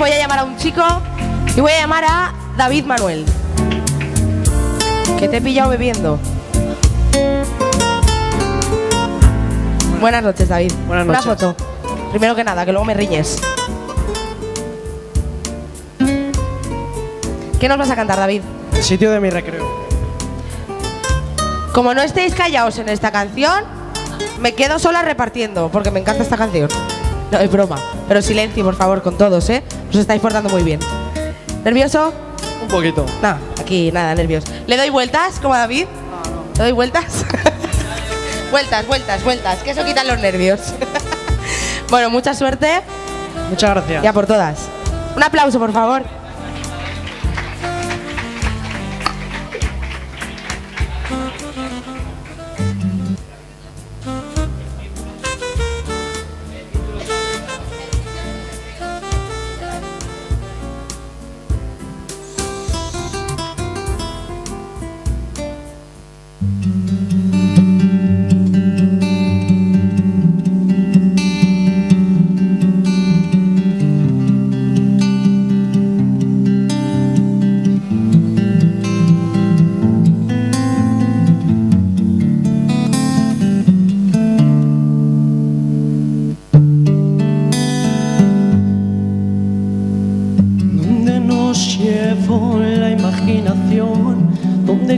voy a llamar a un chico y voy a llamar a David Manuel. Que te he pillado bebiendo. Buenas noches, David. Buenas Una noches. foto. Primero que nada, que luego me riñes. ¿Qué nos vas a cantar, David? El sitio de mi recreo. Como no estéis callados en esta canción, me quedo sola repartiendo, porque me encanta esta canción. No, es broma. Pero silencio, por favor, con todos, ¿eh? Os estáis portando muy bien. ¿Nervioso? Un poquito. No, aquí nada, nervios. ¿Le doy vueltas, como a David? ¿Le doy vueltas? vueltas, vueltas, vueltas, que eso quitan los nervios. bueno, mucha suerte Muchas gracias. y a por todas. Un aplauso, por favor. La imaginación,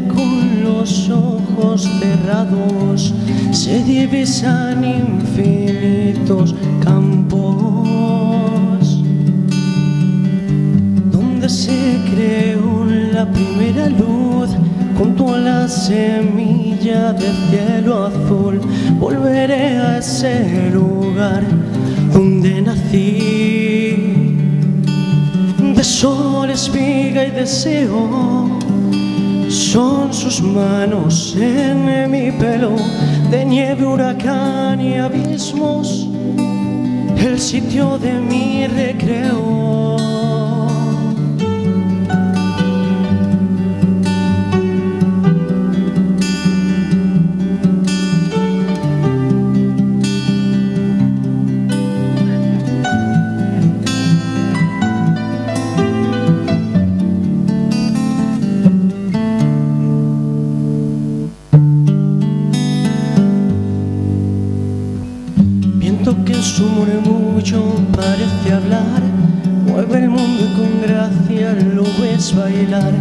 con los ojos cerrados se divisan infinitos campos, donde se creó la primera luz junto a la semilla del cielo azul, volveré a ese lugar donde nací de sol, espiga y deseo. Son sus manos en mi pelo, de nieve, huracán y abismos, el sitio de mi recreo. Parece hablar, mueve el mundo y con gracia lo ves bailar,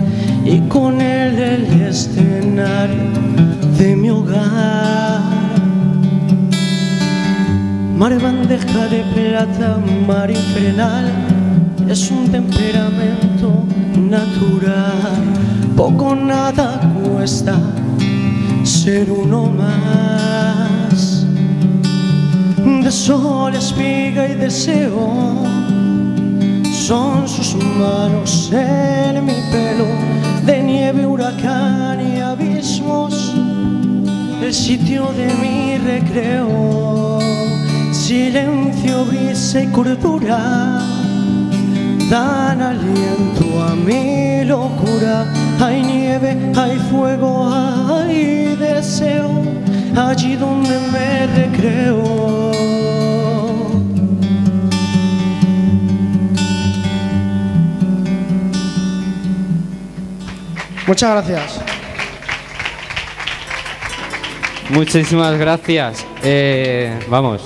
y con él el escenario de mi hogar. Mar bandeja de plata, mar infernal, es un temperamento natural, poco nada cuesta ser uno más sol, espiga y deseo. Son sus manos en mi pelo, de nieve, huracán y abismos, el sitio de mi recreo. Silencio, brisa y cordura dan aliento a mi locura. Hay nieve, hay fuego, hay deseo, allí donde me recreo. Muchas gracias. Muchísimas gracias. Eh, vamos.